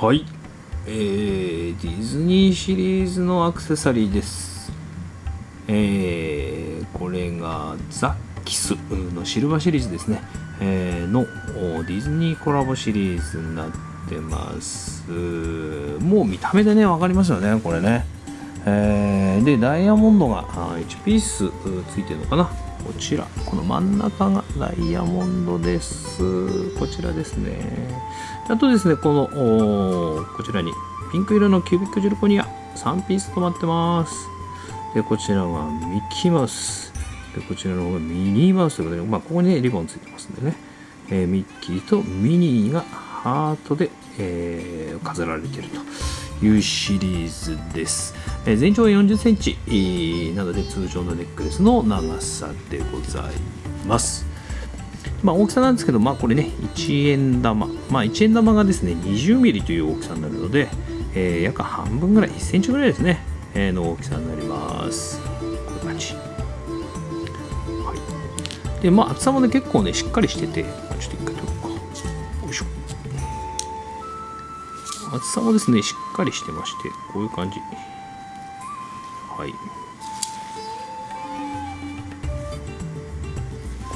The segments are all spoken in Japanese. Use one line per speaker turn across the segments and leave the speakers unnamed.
はい、えー、ディズニーシリーズのアクセサリーです。えー、これがザ・キスのシルバーシリーズですね、えーのディズニーコラボシリーズになってます。もう見た目でね、わかりますよね、これね。えーで、ダイヤモンドが1ピースついてるのかな。こちら、この真ん中がダイヤモンドです。こちらですね。あとですね、この、こちらにピンク色のキュービックジルコニア3ピース止まってます。で、こちらがミッキーマウス。で、こちらの方がミニーマウスということで、まあ、ここにね、リボンついてますんでね、えーミッキーとミニーがハートで、えー飾られているというシリーズです。えー全長40センチ、なので通常のネックレスの長さでございます。まあ、大きさなんですけど、まあ、これね、1円玉。まあ、1円玉がですね、20ミリという大きさになるので、えー約半分ぐらい、1センチぐらいですね、えーの大きさになります。こういう感じ。はい。で、まあ、厚さもね、結構ね、しっかりしてて、ちょっと一回取ろうか。よいしょ。厚さもですね、しっかりしてまして、こういう感じ。はい。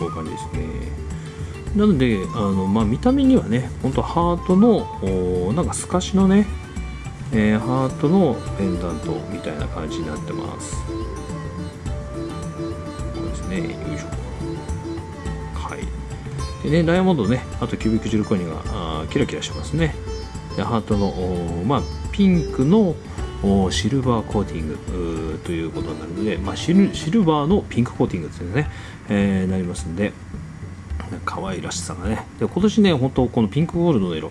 こういう感じですね。なので、あのまあ、見た目にはね、本当ハートの、ーなんか透かしのね、えーハートのペンダントみたいな感じになってます。こうですね、よいしょ。はい。でね、ダイヤモンドね、あとキュービックジルコニがあーキラキラしてますね。でハートの、ーまあ、ピンクのシルバーコーティングということになるので、まあ、シルシルバーのピンクコーティングですね、えーなりますんで、可愛らしさがね。で今年ね本当このピンクゴールドの色、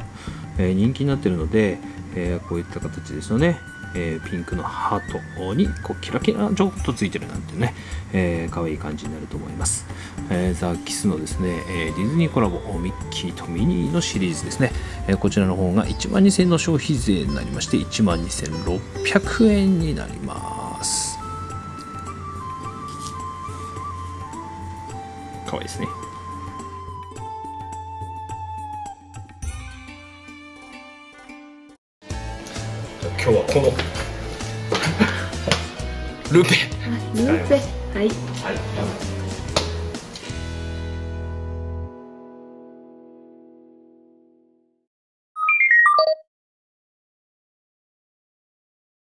えー人気になってるので、えーこういった形ですよね、えーピンクのハートにこうキラキラちょっとついてるなんてね、えー可愛い感じになると思います、えーザ・キスのですね、えーディズニーコラボミッキーとミニーのシリーズですね、えーこちらの方が1万2000円の消費税になりまして1万2600円になります。可愛いですね。今日はこの ルーペ。
ルーペ。はい。
はい